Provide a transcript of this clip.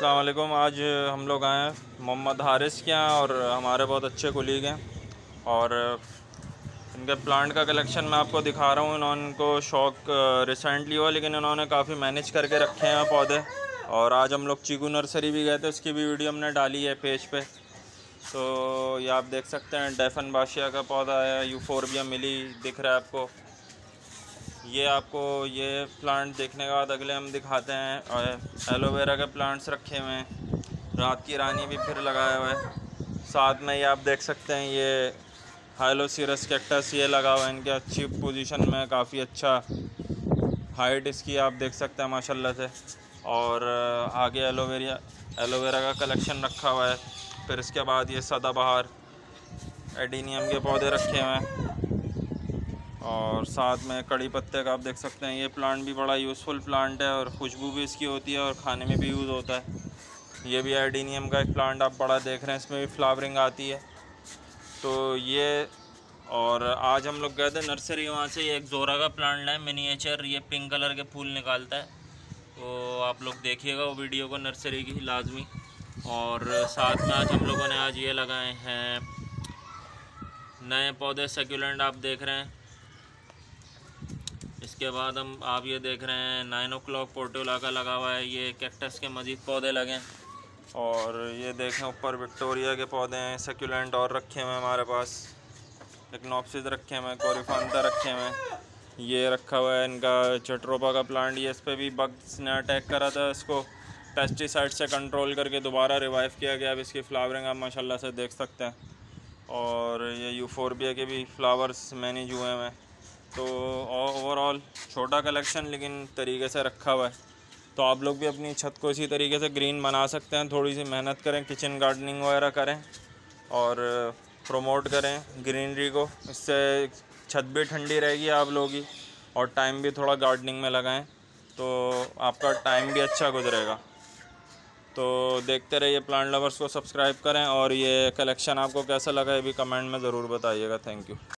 वालेकुम। आज हम लोग आए हैं मोहम्मद हारिस के यहाँ और हमारे बहुत अच्छे कुलीग हैं और इनके प्लांट का कलेक्शन मैं आपको दिखा रहा हूँ। इन्होंने को शौक रिसेंटली हुआ, लेकिन इन्होंने काफ़ी मैनेज करके रखे हैं पौधे। और आज हम लोग चीकू नर्सरी भी गए थे, उसकी भी वीडियो हमने डाली है पेज पे। तो ये आप देख सकते हैं, डेफन बाशिया का पौधा है यूफोरबिया मिली, दिख रहा है आपको। ये आपको ये प्लांट देखने के बाद अगले हम दिखाते हैं एलोवेरा के प्लांट्स रखे हुए हैं। रात की रानी भी फिर लगाया हुआ है। साथ में ये आप देख सकते हैं ये हाइलोसिरस कैक्टस ये लगा हुआ है इनके अच्छी पोजीशन में, काफ़ी अच्छा हाइट इसकी आप देख सकते हैं, माशाल्लाह से। और आगे एलोवेरा एलोवेरा का कलेक्शन रखा हुआ है। फिर इसके बाद ये सदाबहार एडीनियम के पौधे रखे हुए हैं। और साथ में कड़ी पत्ते का आप देख सकते हैं, ये प्लांट भी बड़ा यूज़फुल प्लांट है और खुशबू भी इसकी होती है और खाने में भी यूज़ होता है। ये भी आइडीनियम का एक प्लांट आप बड़ा देख रहे हैं, इसमें भी फ्लावरिंग आती है। तो ये और आज हम लोग गए थे नर्सरी वहाँ से एक जोरा का प्लांट लाए मिनीचर ये पिंक कलर के फूल निकालता है। तो आप लोग देखिएगा वो वीडियो को नर्सरी की, लाजमी। और साथ में आज हम लोगों ने आज ये लगाए हैं, नए पौधे सेक्यूलेंट आप देख रहे हैं। इसके बाद हम, आप ये देख रहे हैं नाइन ओ क्लॉक पोर्टोला का लगा हुआ है। ये कैक्टस के मज़ीद पौधे लगे हैं। और ये देखें, ऊपर विक्टोरिया के पौधे हैं सेक्यूलेंट और रखे हुए हैं हमारे पास। एक नॉप्सिस रखे हुए हैं कोरिफानता रखे हुए हैं। ये रखा हुआ है इनका चट्रोपा का प्लांट ये इस पर भी बग्स ने अटैक करा था इसको। पेस्टिसाइड से कंट्रोल करके दोबारा रिवाइव किया गया। अब इसकी फ्लावरिंग आप माशाल्लाह से देख सकते हैं। और ये यूफोरबिया के भी फ्लावर्स मैनेज हुए हैं। तो ओवरऑल छोटा कलेक्शन लेकिन तरीके से रखा हुआ है। तो आप लोग भी अपनी छत को इसी तरीके से ग्रीन बना सकते हैं, थोड़ी सी मेहनत करें किचन गार्डनिंग वगैरह करें और प्रमोट करें ग्रीनरी को। इससे छत भी ठंडी रहेगी आप लोगों की और टाइम भी थोड़ा गार्डनिंग में लगाएँ तो आपका टाइम भी अच्छा गुजरेगा। तो देखते रहिए प्लांट लवर्स को सब्सक्राइब करें और ये कलेक्शन आपको कैसा लगा ये भी कमेंट में ज़रूर बताइएगा। Thank you